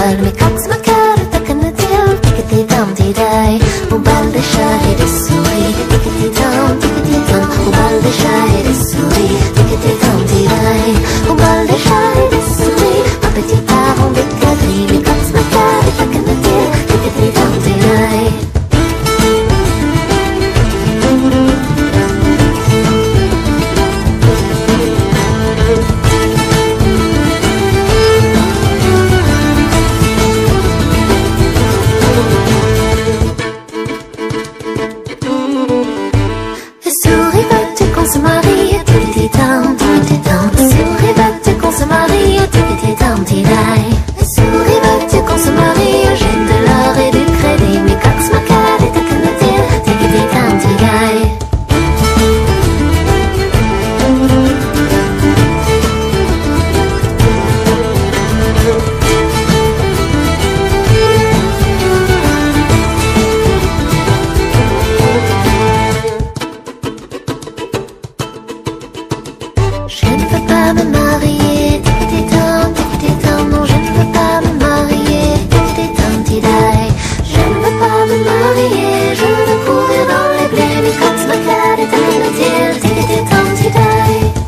قلبي كاكس بكارتك النتيل تكتي دام دي داي وبلش شاهد السويد. se marie, tutti tanti, tutti tanti. Sourire, qu'on se marie, tutti. Sourire, qu'on se marie, Je ne veux pas me marier, titin, titin, non, je ne veux pas me marier, titin, tidaï. Je ne veux pas me marier, je veux courir dans les blés, mais quand ma carte est à me dire, titin, tidaï.